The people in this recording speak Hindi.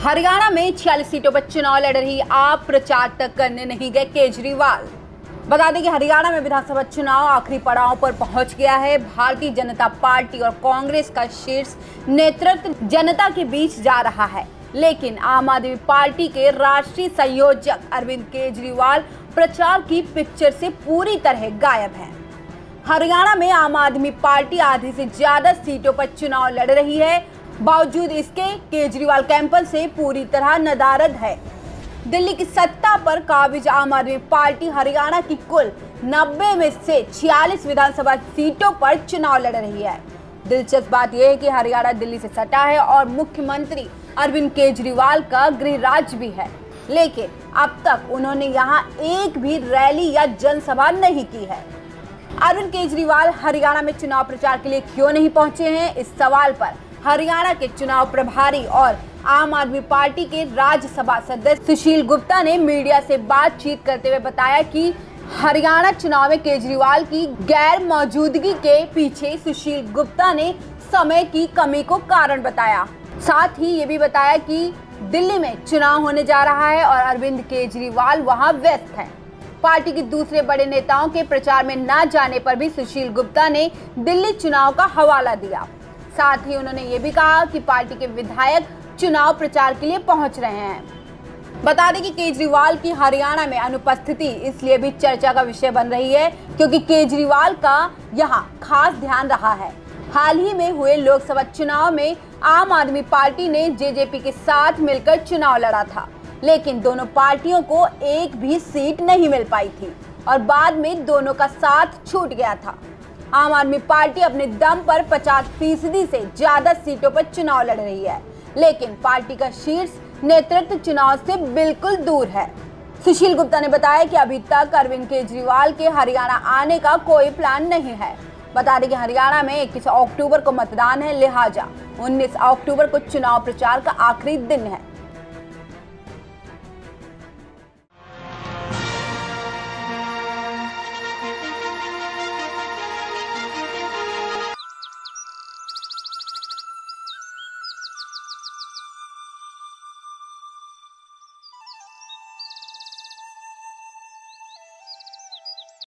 हरियाणा में छियालीस सीटों पर चुनाव लड़ रही आप प्रचार तक करने नहीं गए केजरीवाल। बता दें कि हरियाणा में विधानसभा चुनाव आखिरी पड़ाव पर पहुँच गया है। भारतीय जनता पार्टी और कांग्रेस का शीर्ष नेतृत्व जनता के बीच जा रहा है। लेकिन आम आदमी पार्टी के राष्ट्रीय संयोजक अरविंद केजरीवाल प्रचार की पिक्चर से पूरी तरह गायब हैं। हरियाणा में आम आदमी पार्टी आधी से ज़्यादा सीटों पर चुनाव लड़ रही है। बावजूद इसके केजरीवाल कैंपस से पूरी तरह नदारद है। दिल्ली की सत्ता पर काबिज आम आदमी पार्टी हरियाणा की कुल 90 में से 46 विधानसभा सीटों पर चुनाव लड़ रही है। दिलचस्प बात यह है कि हरियाणा दिल्ली से सटा है और मुख्यमंत्री अरविंद केजरीवाल का गृह राज्य भी है। लेकिन अब तक उन्होंने यहाँ एक भी रैली या जनसभा नहीं की है। अरविंद केजरीवाल हरियाणा में चुनाव प्रचार के लिए क्यों नहीं पहुँचे हैं? इस सवाल पर हरियाणा के चुनाव प्रभारी और आम आदमी पार्टी के राज्यसभा सदस्य सुशील गुप्ता ने मीडिया से बातचीत करते हुए बताया कि हरियाणा चुनाव में केजरीवाल की गैर मौजूदगी के पीछे सुशील गुप्ता ने समय की कमी को कारण बताया साथ ही ये भी बताया कि दिल्ली में चुनाव होने जा रहा है और अरविंद केजरीवाल वहाँ व्यस्त हैं। पार्टी के दूसरे बड़े नेताओं के प्रचार में न जाने पर भी सुशील गुप्ता ने दिल्ली चुनाव का हवाला दिया साथ ही उन्होंने ये भी कहा कि पार्टी के विधायक चुनाव प्रचार के लिए पहुँच रहे हैं। बता दें कि केजरीवाल की हरियाणा में अनुपस्थिति, इसलिए भी चर्चा का विषय बन रही है, क्योंकि केजरीवाल का यहाँ खास ध्यान रहा है। हाल ही में हुए लोकसभा चुनाव में आम आदमी पार्टी ने जेजेपी के साथ मिलकर चुनाव लड़ा था, लेकिन दोनों पार्टियों को एक भी सीट नहीं मिल पाई थी और बाद में दोनों का साथ छूट गया था। आम आदमी पार्टी अपने दम पर 50 फ़ीसदी से ज़्यादा सीटों पर चुनाव लड़ रही है। लेकिन पार्टी का शीर्ष नेतृत्व चुनाव से बिल्कुल दूर है। सुशील गुप्ता ने बताया कि अभी तक अरविंद केजरीवाल के हरियाणा आने का कोई प्लान नहीं है। बता दें कि हरियाणा में इक्कीस अक्टूबर को मतदान है, लिहाजा 19 अक्टूबर को चुनाव प्रचार का आखिरी दिन है।